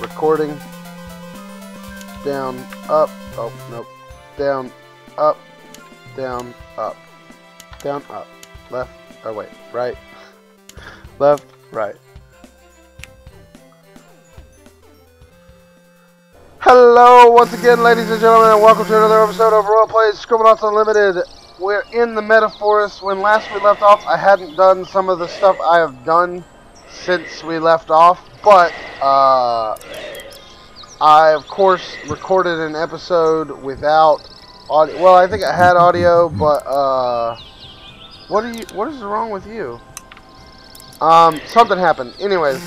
recording. Down, up, oh, nope. Down, up, down, up. Down, up. Left, oh wait, right. Left, right. Hello, once again, ladies and gentlemen, and welcome to another episode of Royal Plays Scribblenauts Unlimited. We're in the Metaforest. When last we left off, I hadn't done some of the stuff I have done since we left off, but uh, I, of course, recorded an episode without audio. Well, I think I had audio, but uh, what are you? What is wrong with you? Um, something happened. Anyways,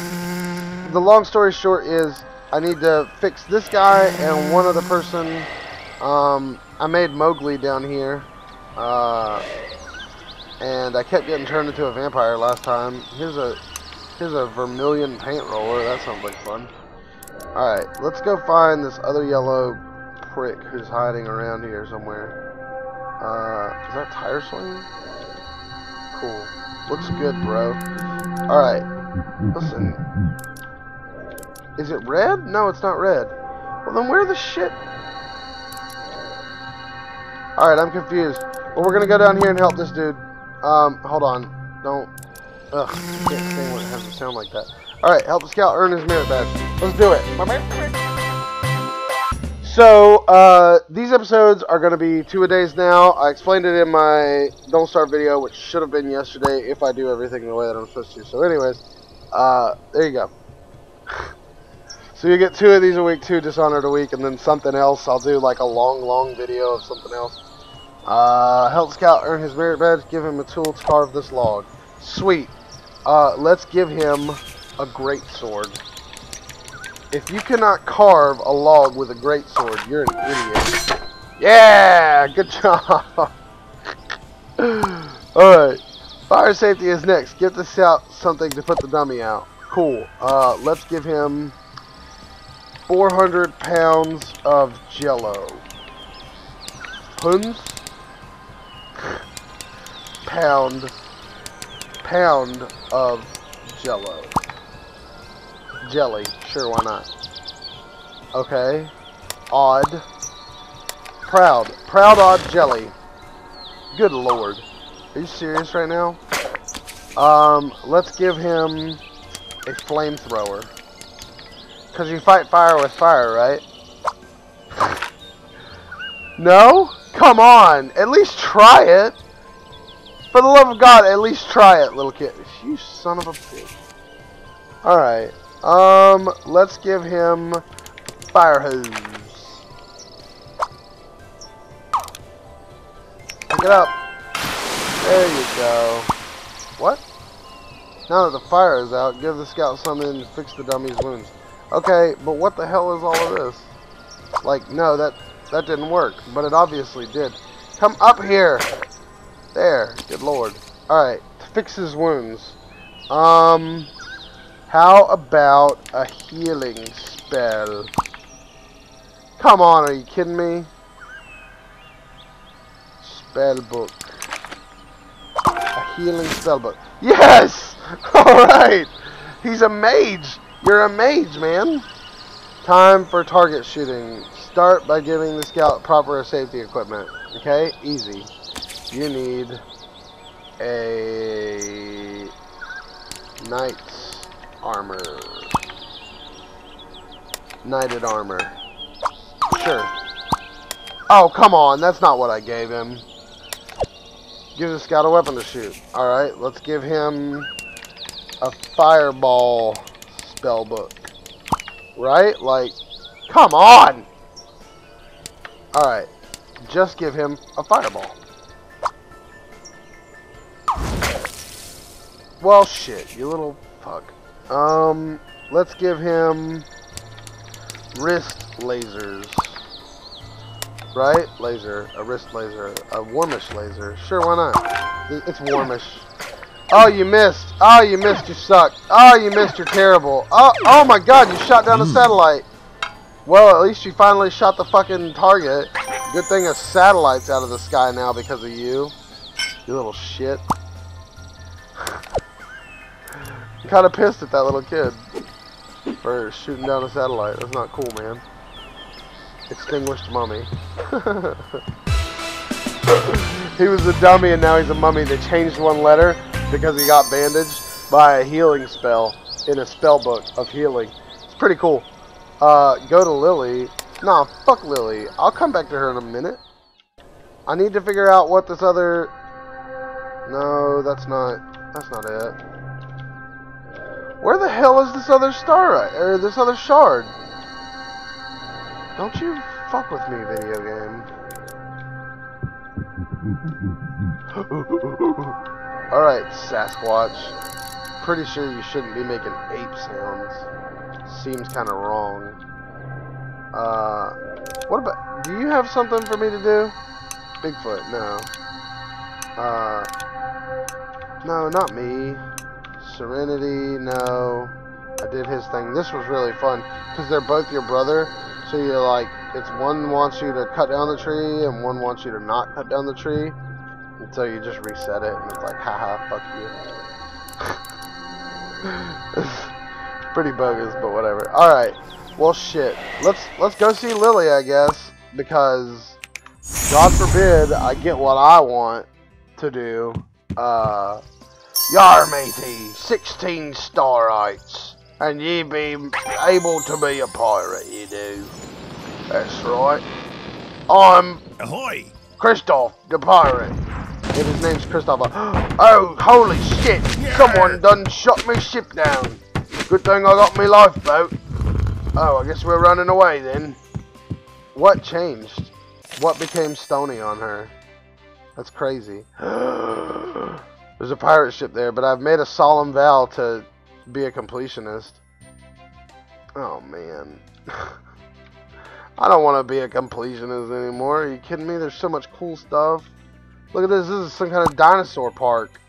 the long story short is I need to fix this guy and one other person. Um, I made Mowgli down here. Uh, and I kept getting turned into a vampire last time. Here's a here's a vermilion paint roller. That sounds like fun. Alright, let's go find this other yellow prick who's hiding around here somewhere. Uh, is that tire swing? Cool. Looks good, bro. Alright. Listen. Is it red? No, it's not red. Well, then where the shit? Alright, I'm confused. Well, we're gonna go down here and help this dude. Um, hold on. Don't. Ugh, can't stand when it has to sound like that. Alright, help the scout earn his merit badge. Let's do it. So, uh, these episodes are going to be two a days now. I explained it in my Don't Start video, which should have been yesterday if I do everything the way that I'm supposed to. So anyways, uh, there you go. so you get two of these a week, two Dishonored a week, and then something else. I'll do like a long, long video of something else. Uh, help Scout earn his merit badge. Give him a tool to carve this log. Sweet. Uh, let's give him a great sword. If you cannot carve a log with a great sword, you're an idiot. Yeah, good job. Alright. Fire safety is next. Give the scout something to put the dummy out. Cool. Uh, let's give him 400 pounds of jello. Pounds? Pound. Pound of jello. Jelly. Sure, why not? Okay. Odd. Proud. Proud odd jelly. Good lord. Are you serious right now? Um, let's give him a flamethrower. Because you fight fire with fire, right? no? Come on! At least try it! For the love of God, at least try it, little kid. You son of a bitch. Alright. Um, let's give him fire hose. Pick it up. There you go. What? Now that the fire is out, give the scout something to fix the dummy's wounds. Okay, but what the hell is all of this? Like, no, that that didn't work, but it obviously did. Come up here. There. Good lord. Alright, to fix his wounds. Um... How about a healing spell? Come on, are you kidding me? Spell book. A healing spell book. Yes! Alright! He's a mage! You're a mage, man! Time for target shooting. Start by giving the scout proper safety equipment. Okay? Easy. You need a knight's armor. Knighted armor. Sure. Oh, come on. That's not what I gave him. Give the scout a weapon to shoot. Alright, let's give him a fireball spell book. Right? Like, come on! Alright. Just give him a fireball. Well, shit, you little fuck. Um, let's give him wrist lasers. Right? Laser. A wrist laser. A warmish laser. Sure, why not? It's warmish. Oh, you missed. Oh, you missed. You suck. Oh, you missed. You're terrible. Oh, oh my god, you shot down a satellite. Well, at least you finally shot the fucking target. Good thing a satellite's out of the sky now because of you. You little shit. Kind of pissed at that little kid. for shooting down a satellite. That's not cool, man. Extinguished mummy. he was a dummy and now he's a mummy. They changed one letter because he got bandaged by a healing spell in a spell book of healing. It's pretty cool. Uh, go to Lily. Nah, fuck Lily. I'll come back to her in a minute. I need to figure out what this other... No, that's not... That's not it. Where the hell is this other star, or this other shard? Don't you fuck with me, video game. Alright, Sasquatch. Pretty sure you shouldn't be making ape sounds. Seems kind of wrong. Uh, what about... Do you have something for me to do? Bigfoot, no. Uh, no, not me. Serenity, no. I did his thing. This was really fun because they're both your brother. So you're like, it's one wants you to cut down the tree and one wants you to not cut down the tree. Until you just reset it and it's like, haha, fuck you. Pretty bogus, but whatever. Alright. Well shit. Let's let's go see Lily, I guess. Because God forbid I get what I want to do. Uh Yar matey, 16 starites, and ye be able to be a pirate, you do. That's right. I'm... Ahoy! Kristoff, the pirate. If his name's Christopher. Oh, holy shit! Yeah. Someone done shot me ship down. Good thing I got me lifeboat. Oh, I guess we're running away then. What changed? What became stony on her? That's crazy. There's a pirate ship there, but I've made a solemn vow to be a completionist. Oh, man. I don't want to be a completionist anymore. Are you kidding me? There's so much cool stuff. Look at this. This is some kind of dinosaur park.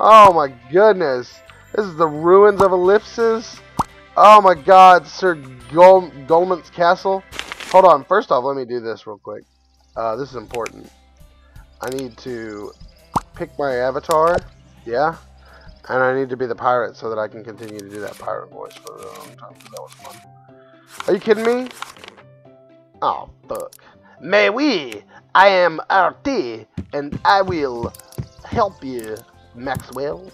Oh, my goodness. This is the ruins of Ellipsis. Oh, my God. Sir Gol Goldman's Castle. Hold on. First off, let me do this real quick. Uh, this is important. I need to pick my avatar. Yeah. And I need to be the pirate so that I can continue to do that pirate voice for a long time because that was fun. Are you kidding me? Oh, fuck. Mais oui, I am RT, and I will help you, Maxwell.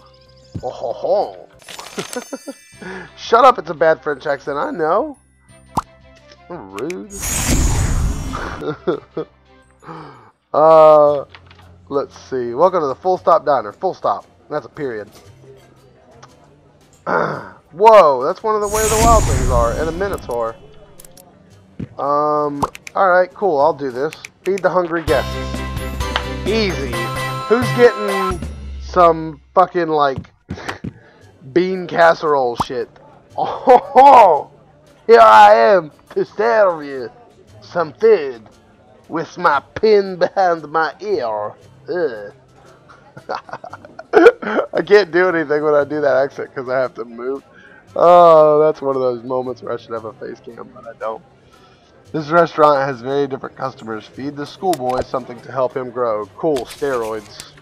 Oh ho ho. Shut up, it's a bad French accent, I know. Rude. uh, let's see. Welcome to the Full Stop Diner. Full stop. That's a period. Whoa, that's one of the way the wild things are, and a minotaur. Um, alright, cool, I'll do this. Feed the hungry guests. Easy. Who's getting some fucking, like, bean casserole shit? Oh, here I am to serve you some food with my pin behind my ear. Ugh. I can't do anything when I do that accent because I have to move. Oh, that's one of those moments where I should have a face cam, but I don't. This restaurant has very different customers. Feed the schoolboy something to help him grow. Cool, steroids.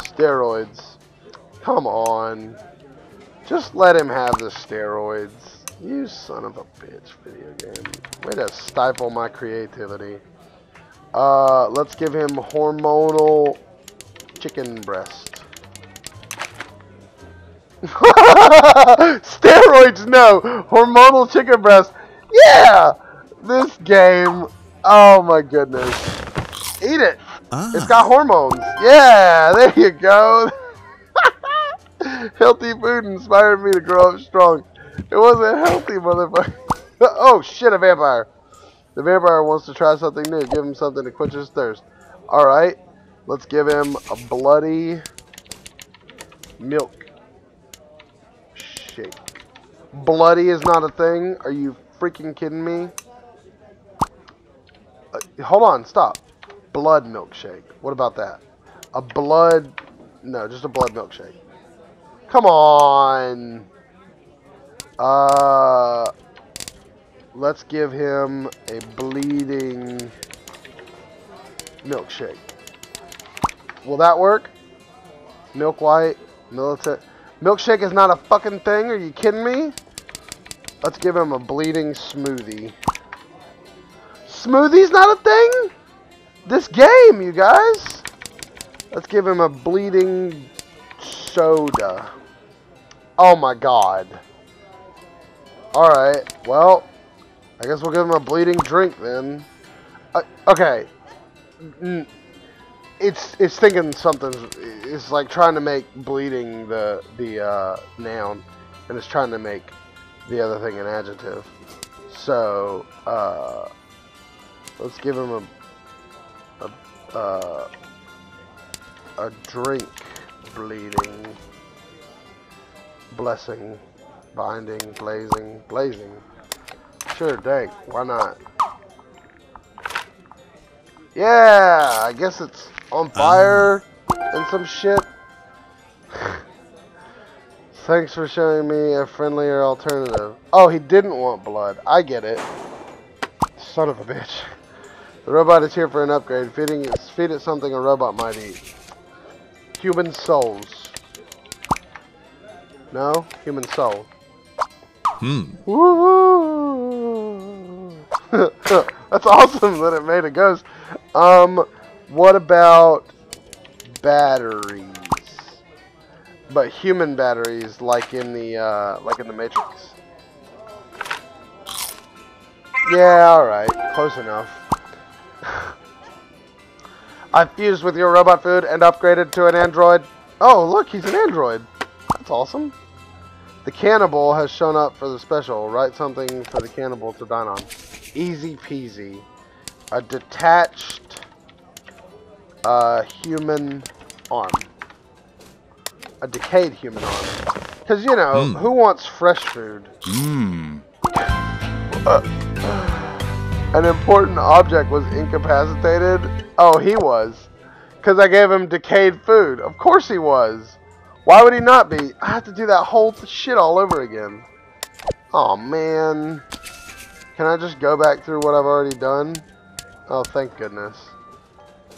Steroids. Come on. Just let him have the steroids. You son of a bitch, video game. Way to stifle my creativity. Uh, let's give him hormonal chicken breast. Steroids, no. Hormonal chicken breast. Yeah! This game. Oh my goodness. Eat it. Ah. It's got hormones. Yeah, there you go. healthy food inspired me to grow up strong. It wasn't healthy, motherfucker. oh shit, a vampire. The vampire wants to try something new. Give him something to quench his thirst. Alright. Let's give him a bloody milk shake. Bloody is not a thing. Are you freaking kidding me? Uh, hold on, stop. Blood milkshake. What about that? A blood... No, just a blood milkshake. Come on. Uh, let's give him a bleeding milkshake. Will that work? Milk white, military. Milkshake is not a fucking thing. Are you kidding me? Let's give him a bleeding smoothie. Smoothie's not a thing? This game, you guys. Let's give him a bleeding soda. Oh my god. Alright, well, I guess we'll give him a bleeding drink then. Uh, okay. It's it's thinking something. It's like trying to make bleeding the the uh, noun, and it's trying to make the other thing an adjective. So uh, let's give him a a uh, a drink. Bleeding. Blessing. Binding. Blazing. Blazing. Sure dang. Why not yeah I guess it's on fire and some shit thanks for showing me a friendlier alternative oh he didn't want blood I get it son of a bitch the robot is here for an upgrade feeding feed it something a robot might eat human souls. No? Human soul. Hmm. Woo! That's awesome that it made a ghost. Um, what about batteries? But human batteries, like in the uh, like in the Matrix. Yeah, all right, close enough. I've fused with your robot food and upgraded to an android. Oh, look, he's an android. That's awesome. The cannibal has shown up for the special. Write something for the cannibal to dine on. Easy peasy. A detached uh, human arm. A decayed human arm. Because, you know, mm. who wants fresh food? Mmm. An important object was incapacitated Oh, he was. Because I gave him decayed food. Of course he was. Why would he not be? I have to do that whole shit all over again. Oh man. Can I just go back through what I've already done? Oh, thank goodness.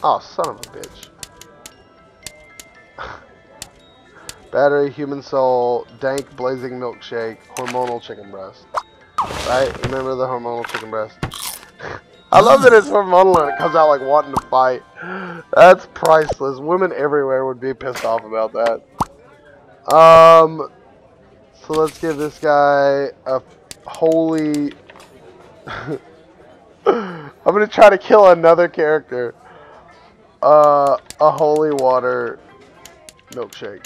Oh, son of a bitch. Battery, human soul, dank blazing milkshake, hormonal chicken breast. Right? Remember the hormonal chicken breast? I love that it's hormonal and it comes out like wanting to fight. That's priceless. Women everywhere would be pissed off about that. Um, so let's give this guy a holy... I'm gonna try to kill another character. Uh, a holy water milkshake.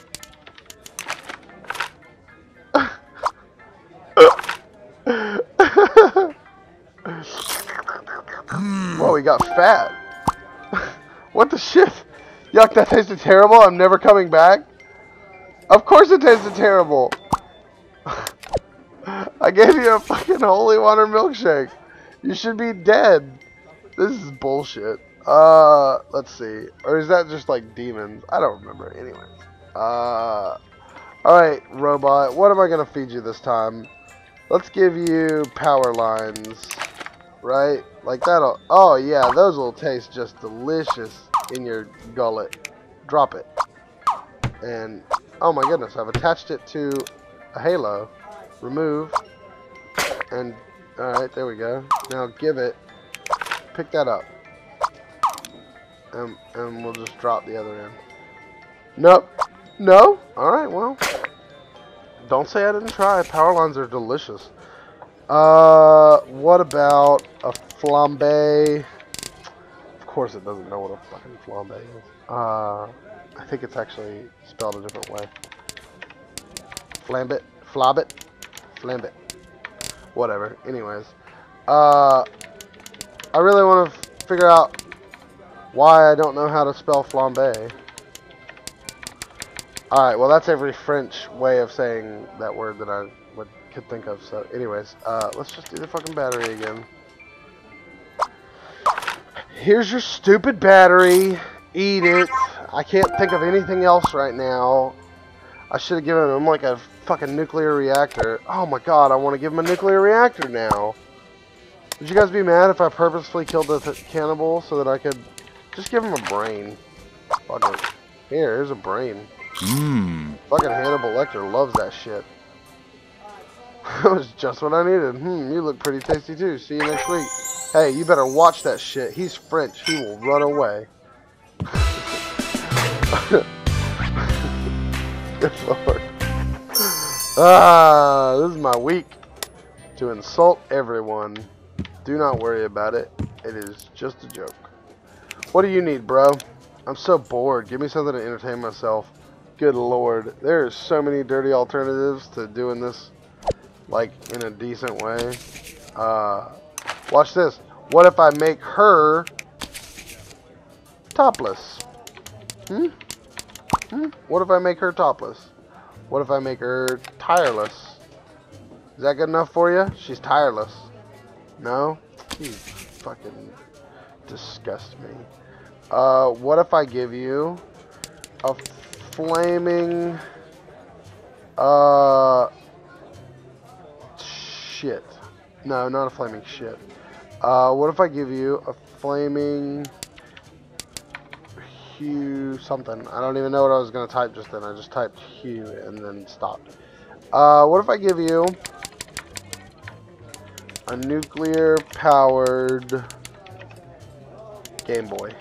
Whoa, he got fat. what the shit? Yuck, that tasted terrible. I'm never coming back. Of course it tasted terrible. I gave you a fucking holy water milkshake. You should be dead. This is bullshit. Uh, let's see. Or is that just like demons? I don't remember. Anyways. Uh, alright, robot. What am I going to feed you this time? Let's give you power lines right? Like that'll, oh yeah, those will taste just delicious in your gullet. Drop it. And, oh my goodness, I've attached it to a halo. Remove. And, alright, there we go. Now give it, pick that up. And, and we'll just drop the other end. Nope. No? Alright, well. Don't say I didn't try. Power lines are delicious. Uh, what about a flambe? Of course it doesn't know what a fucking flambe is. Uh, I think it's actually spelled a different way. Flambit? Flabit? Flambit. Whatever. Anyways. Uh, I really want to figure out why I don't know how to spell flambe. Alright, well that's every French way of saying that word that I would could think of. So, anyways, uh, let's just do the fucking battery again. Here's your stupid battery. Eat it. I can't think of anything else right now. I should have given him like a fucking nuclear reactor. Oh my god, I want to give him a nuclear reactor now. Would you guys be mad if I purposefully killed the cannibal so that I could just give him a brain? Fuck it. Here, here's a brain. Mmm. Fucking Hannibal Lecter loves that shit. that was just what I needed. Hmm, you look pretty tasty too. See you next week. Hey, you better watch that shit. He's French. He will run away. Good lord. Ah, this is my week to insult everyone. Do not worry about it. It is just a joke. What do you need, bro? I'm so bored. Give me something to entertain myself. Good lord. There are so many dirty alternatives to doing this, like, in a decent way. Uh, watch this. What if I make her topless? Hmm? Hmm? What if I make her topless? What if I make her tireless? Is that good enough for you? She's tireless. No? You fucking disgust me. Uh, what if I give you a flaming, uh, shit. No, not a flaming shit. Uh, what if I give you a flaming hue something? I don't even know what I was going to type just then. I just typed hue and then stopped. Uh, what if I give you a nuclear powered Game Boy?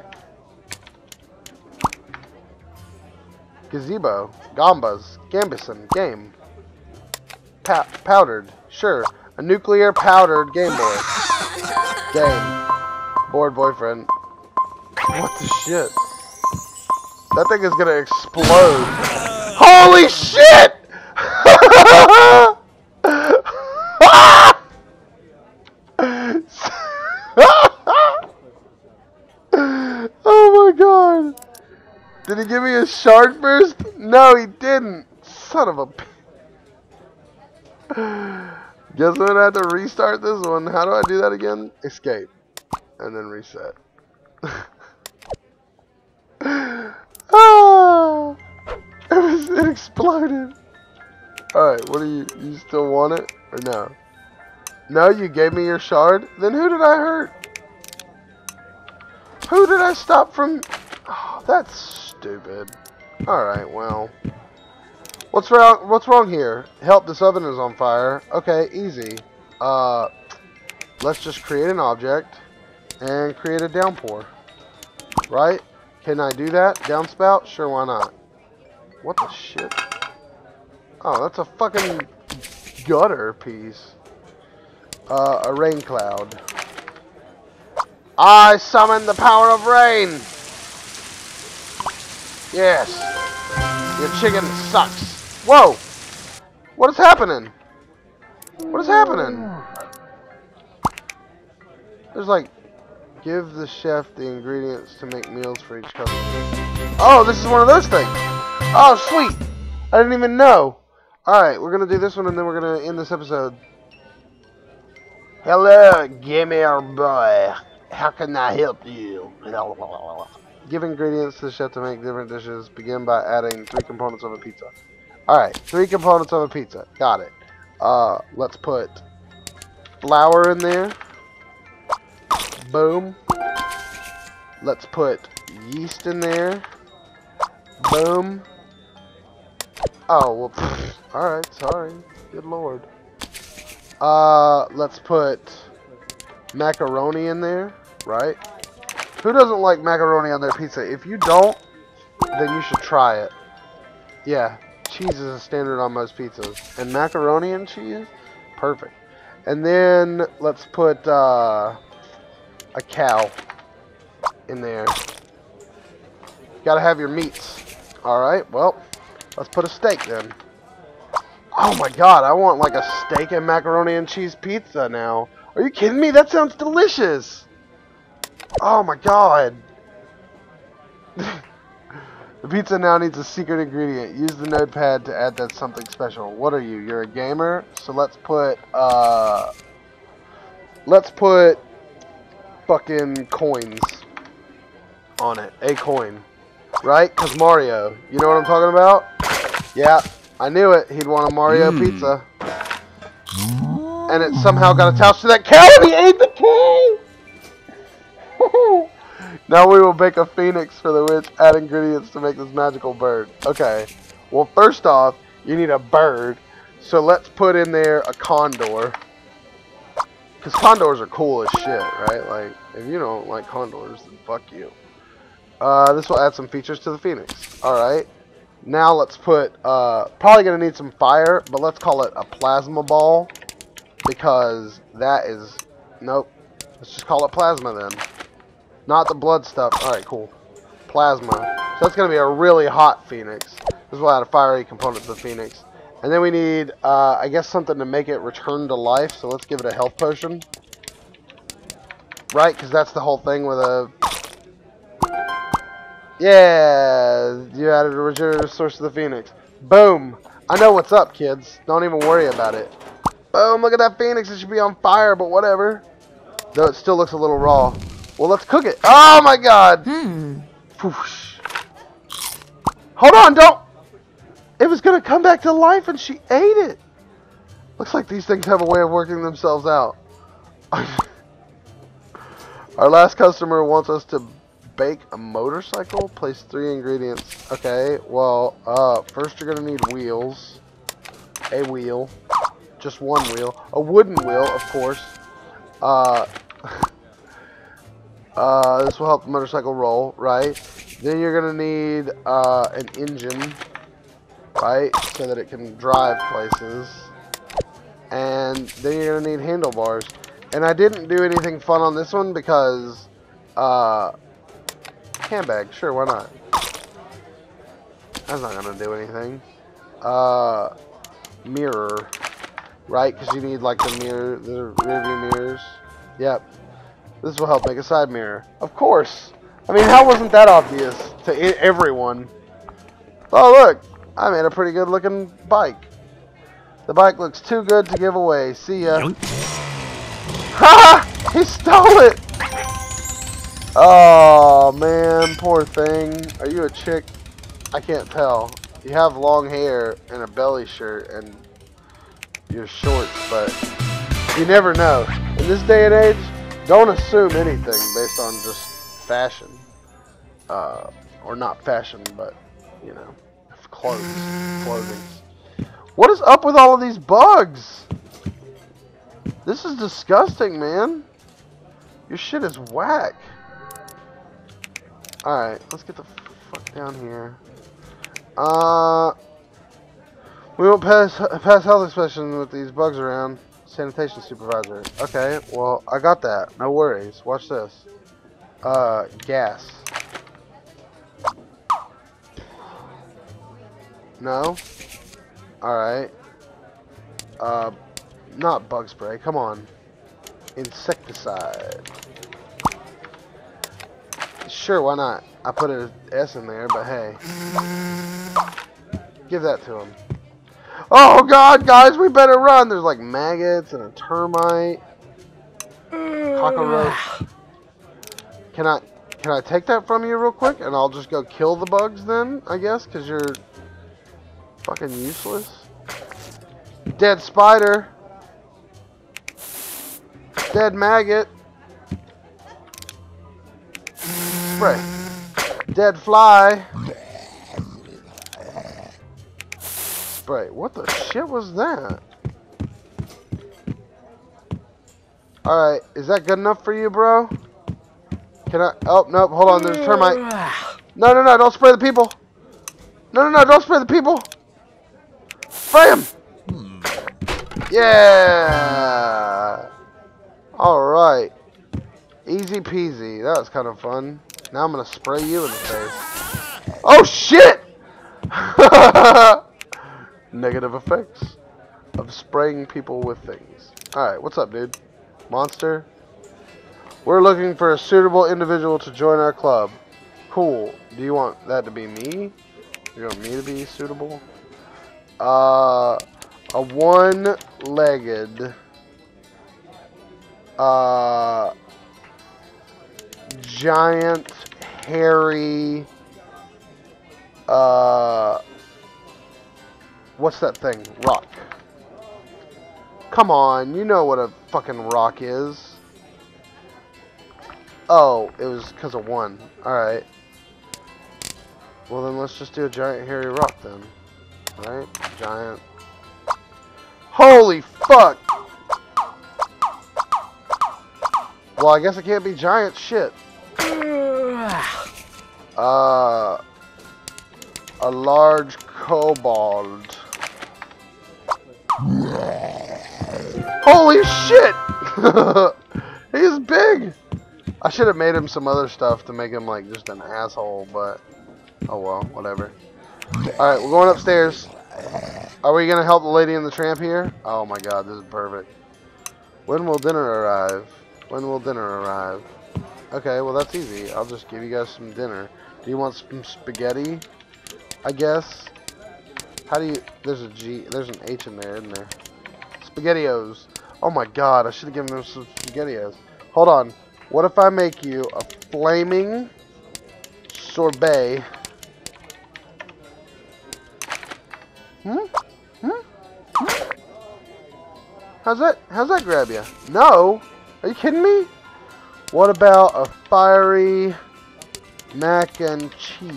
Gazebo, Gambas, Gambison, game. Pa powdered, sure. A nuclear powdered Game Boy. Game. Bored boyfriend. What the shit? That thing is gonna explode. Holy shit! oh my god. Did he give me a shard first? No, he didn't. Son of a... Guess I'm gonna have to restart this one. How do I do that again? Escape. And then reset. ah! It, was, it exploded. Alright, what do you... You still want it? Or no? No, you gave me your shard? Then who did I hurt? Who did I stop from... Oh, that's stupid. Alright, well... What's wrong? What's wrong here? Help! This oven is on fire. Okay, easy. Uh, let's just create an object and create a downpour. Right? Can I do that? Downspout? Sure, why not? What the shit? Oh, that's a fucking gutter piece. Uh, a rain cloud. I summon the power of rain. Yes. Your chicken sucks. Whoa! What is happening? What is happening? There's like, give the chef the ingredients to make meals for each customer. Oh, this is one of those things. Oh, sweet. I didn't even know. Alright, we're going to do this one and then we're going to end this episode. Hello, gamer boy. How can I help you? Give ingredients to the chef to make different dishes. Begin by adding three components of a pizza. Alright, three components of a pizza. Got it. Uh, let's put flour in there. Boom. Let's put yeast in there. Boom. Oh, well, alright, sorry. Good lord. Uh, let's put macaroni in there, right? Who doesn't like macaroni on their pizza? If you don't, then you should try it. Yeah, cheese is a standard on most pizzas. And macaroni and cheese? Perfect. And then let's put uh, a cow in there. Gotta have your meats. Alright, well, let's put a steak then. Oh my god, I want like a steak and macaroni and cheese pizza now. Are you kidding me? That sounds delicious. Oh my god. the pizza now needs a secret ingredient. Use the notepad to add that something special. What are you? You're a gamer? So let's put, uh... Let's put fucking coins on it. A coin. Right? Because Mario. You know what I'm talking about? Yeah. I knew it. He'd want a Mario mm. pizza. And it somehow got attached to that cow and he ate the cow! Now we will bake a phoenix for the witch. Add ingredients to make this magical bird. Okay. Well, first off, you need a bird. So let's put in there a condor. Because condors are cool as shit, right? Like, if you don't like condors, then fuck you. Uh, this will add some features to the Phoenix. Alright. Now let's put, uh, probably going to need some fire, but let's call it a plasma ball. Because that is, nope. Let's just call it plasma then. Not the blood stuff. Alright, cool. Plasma. So that's going to be a really hot Phoenix. This will add a fiery component to the Phoenix. And then we need, uh, I guess, something to make it return to life. So let's give it a health potion. Right? Because that's the whole thing with a... Yeah! You added a regenerative source to the Phoenix. Boom! I know what's up, kids. Don't even worry about it. Boom! Look at that Phoenix. It should be on fire, but whatever. Though it still looks a little raw. Well, let's cook it. Oh, my God! Hmm. Whoosh. Hold on, don't... It was going to come back to life and she ate it. Looks like these things have a way of working themselves out. Our last customer wants us to bake a motorcycle. Place three ingredients. Okay, well, uh, first you're going to need wheels. A wheel. Just one wheel. A wooden wheel, of course. Uh... Uh, this will help the motorcycle roll, right? Then you're going to need uh, an engine, right? So that it can drive places. And then you're going to need handlebars. And I didn't do anything fun on this one because, uh, handbag, sure, why not? That's not going to do anything. Uh, mirror, right? Because you need like the mirror, the rear view mirrors. Yep. This will help make a side mirror. Of course. I mean, how wasn't that obvious to everyone? Oh, look. I made a pretty good looking bike. The bike looks too good to give away. See ya. Ha! He stole it! Oh, man. Poor thing. Are you a chick? I can't tell. You have long hair and a belly shirt and you're shorts, but you never know. In this day and age, don't assume anything based on just fashion. Uh, or not fashion, but, you know, clothes. Clothing. What is up with all of these bugs? This is disgusting, man. Your shit is whack. Alright, let's get the fuck down here. Uh, we won't pass, pass health inspection with these bugs around. Sanitation supervisor. Okay, well, I got that. No worries. Watch this. Uh, gas. No? Alright. Uh, not bug spray. Come on. Insecticide. Sure, why not? I put an S in there, but hey. Give that to him. Oh god, guys, we better run. There's like maggots and a termite. Cockroach. Can I can I take that from you real quick and I'll just go kill the bugs then, I guess, because you're fucking useless. Dead spider. Dead maggot. Spray. Dead fly. Spray. What the shit was that? Alright, is that good enough for you, bro? Can I? Oh, nope, hold on, there's a termite. No, no, no, don't spray the people. No, no, no, don't spray the people. Spray him. Yeah. Alright. Easy peasy. That was kind of fun. Now I'm going to spray you in the face. Oh, shit! Negative effects of spraying people with things. Alright, what's up, dude? Monster? We're looking for a suitable individual to join our club. Cool. Do you want that to be me? You want me to be suitable? Uh, a one-legged, uh, giant, hairy, uh, what's that thing? Rock. Come on, you know what a fucking rock is. Oh, it was because of one. Alright. Well then let's just do a giant hairy rock then. Alright? Giant. Holy fuck! Well, I guess it can't be giant shit. Uh, a large kobold. Holy shit! He's big! I should have made him some other stuff to make him like just an asshole, but oh well, whatever. Alright, we're going upstairs. Are we gonna help the lady in the tramp here? Oh my god, this is perfect. When will dinner arrive? When will dinner arrive? Okay, well that's easy. I'll just give you guys some dinner. Do you want some spaghetti? I guess. How do you... There's a G... There's an H in there, isn't there? SpaghettiOs. Oh my god, I should have given them some SpaghettiOs. Hold on. What if I make you a flaming sorbet? Hmm? Hmm? hmm? How's that? How's that grab you? No. Are you kidding me? What about a fiery mac and cheese?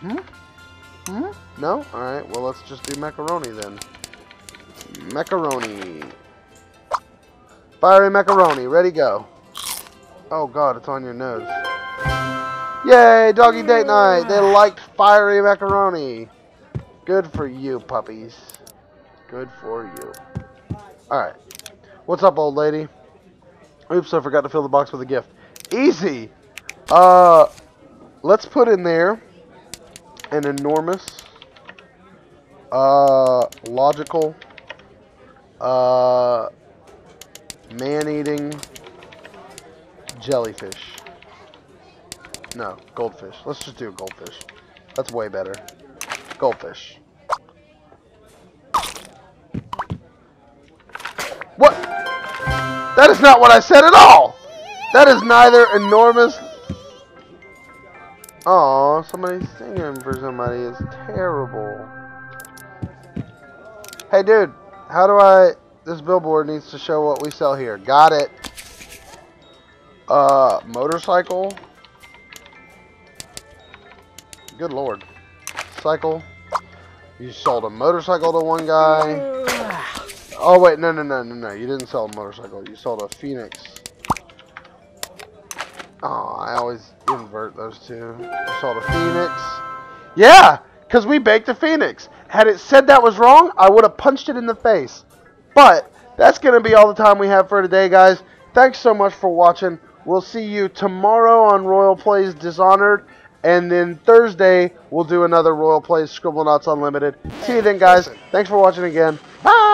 Hmm? Hmm? No? Alright, well let's just do macaroni then. Macaroni. Fiery macaroni, ready go. Oh god, it's on your nose. Yay, doggy date night. They liked fiery macaroni. Good for you, puppies. Good for you. Alright. What's up, old lady? Oops, I forgot to fill the box with a gift. Easy! Uh, let's put in there an enormous, uh, logical, uh, man-eating jellyfish. No, goldfish. Let's just do goldfish. That's way better. Goldfish. What? That is not what I said at all! That is neither enormous... Oh, somebody singing for somebody is terrible. Hey, dude, how do I... This billboard needs to show what we sell here. Got it. Uh, motorcycle. Good lord. Cycle. You sold a motorcycle to one guy. Oh wait, no, no, no, no, no. You didn't sell a motorcycle. You sold a Phoenix. Oh, I always invert those two. You sold a Phoenix. Yeah, because we baked a Phoenix. Had it said that was wrong, I would have punched it in the face. But that's going to be all the time we have for today, guys. Thanks so much for watching. We'll see you tomorrow on Royal Plays Dishonored. And then Thursday, we'll do another Royal Plays Scribblenauts Unlimited. See you then, guys. Thanks for watching again. Bye!